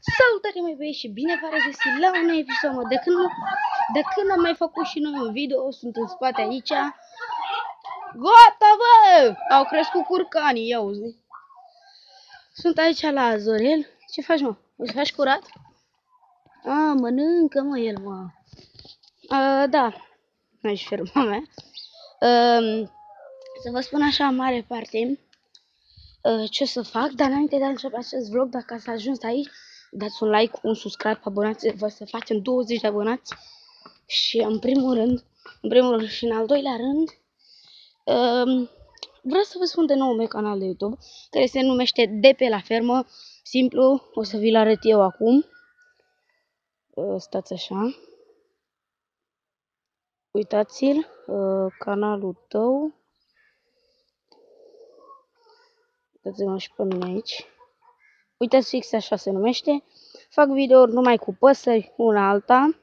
Salutare mai băieți și bine v-am regăsit la un episod, mă. De când, de când am mai făcut și noi un video, sunt în spate aici. Gata, bă! Au crescut curcanii, ia uzi. Sunt aici la Azorel. Ce faci, mă? Îți faci curat? A, mănâncă, mă, el, mă. A, da. Aici ferma mea. A, să vă spun așa, în mare parte, uh, ce o să fac, dar înainte de a începe acest vlog, dacă ați ajuns aici, dați un like, un subscribe, abonați-vă să facem 20 de abonați și în primul rând, în primul rând și în al doilea rând, uh, vreau să vă spun de nou meu canal de YouTube, care se numește De pe la fermă, simplu, o să vi-l arăt eu acum. Uh, stați așa. Uitați-l, uh, canalul tău, Uitați-mă și pe mine aici. Uitați fix așa se numește. Fac videouri numai cu păsări, una alta.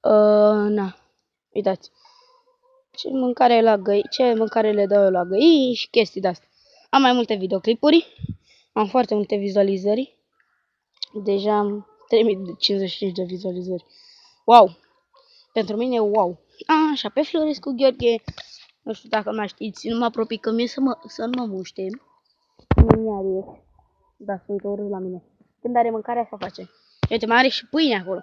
Uh, na, uitați. Ce mâncare la găi, ce mâncare le dau eu la găi și chestii de-astea. Am mai multe videoclipuri. Am foarte multe vizualizări. Deja am 3055 de vizualizări. Wow! Pentru mine, wow! A, așa, pe Florescu Gheorghe, nu știu dacă mai știți, nu mă apropii că mie să, mă, să nu mă muște. Nu are. Da, să uită urât la mine. Când are mâncare, așa face. Uite, mai are și pâine acolo.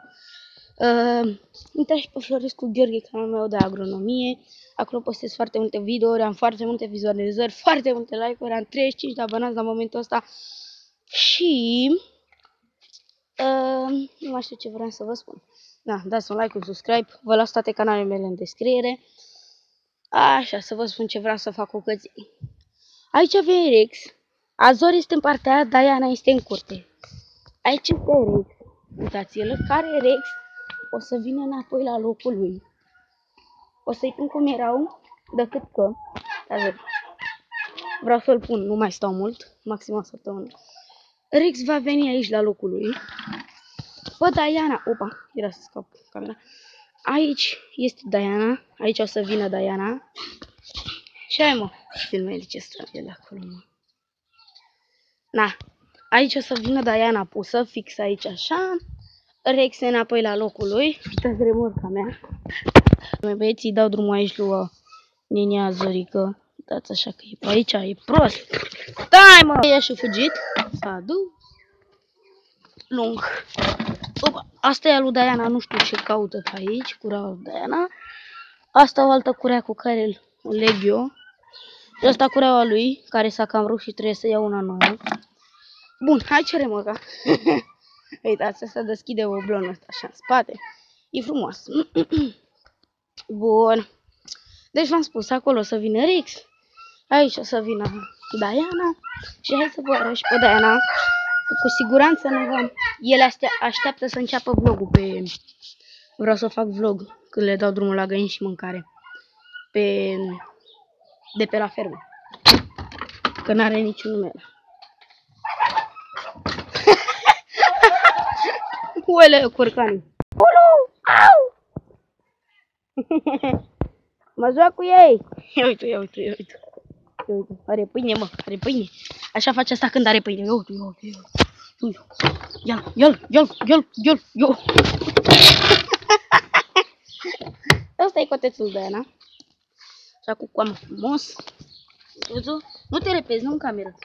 Uh, intrați pe Florescu Gheorghe, canalul meu de agronomie. Acolo postez foarte multe videouri, am foarte multe vizualizări, foarte multe like-uri, am 35 de abonați la momentul ăsta. Și... Uh, nu mai știu ce vreau să vă spun. Da, dați un like, un subscribe, vă las toate canalele mele în descriere. Așa, să vă spun ce vreau să fac cu căței. Aici avem Rex, Azor este în partea aia, Diana este în curte. Aici este Rex. Uitați-l, care Rex o să vină înapoi la locul lui. O să-i pun cum erau, decât că... Vreau să-l pun, nu mai stau mult, maxim o săptămână. Rex va veni aici la locul lui. Bă, Diana, opa, era să scap camera. Aici este Diana, aici o să vină Diana. Și ai mă, filmele ce strâng de acolo, mă. Na, aici o să vină Diana pusă, fix aici așa. Rex înapoi la locul lui. Uitați remorca mea. Mai băieții dau drumul aici lui uh, Ninia Zorică. Dați așa că e pe aici, e prost. Stai mă! Ea și fugit. Adu. Lung. Opa, asta e a lui Diana, nu știu ce caută pe aici, curea lui Diana. Asta o altă curea cu care îl leg eu. Și asta cureaua lui, care s-a cam rupt și trebuie să iau una nouă. Bun, hai ce remorca. Uitați, asta deschide o blonă asta așa în spate. E frumos. Bun. Deci v-am spus, acolo o să vină Rix. Aici o să vină Diana. Și hai să vă arăt și pe Diana. Cu siguranță nu vom... Ele așteaptă să înceapă vlogul pe... Vreau să fac vlog când le dau drumul la găini și mâncare. Pe... De pe la fermă. Că n-are niciun nume. Uele, curcani. Ulu! Au! mă joc cu ei. Ia uite, ia uite, ia uite. Ia uite, are pâine, mă, are pâine. Așa face asta când are pâine. Ia uite, ia uite, ia uite. Ia, ia, ia, ia, ia, ia. Asta e cotețul de Ana. Așa cu coamă frumos. Nu te repezi, nu în cameră.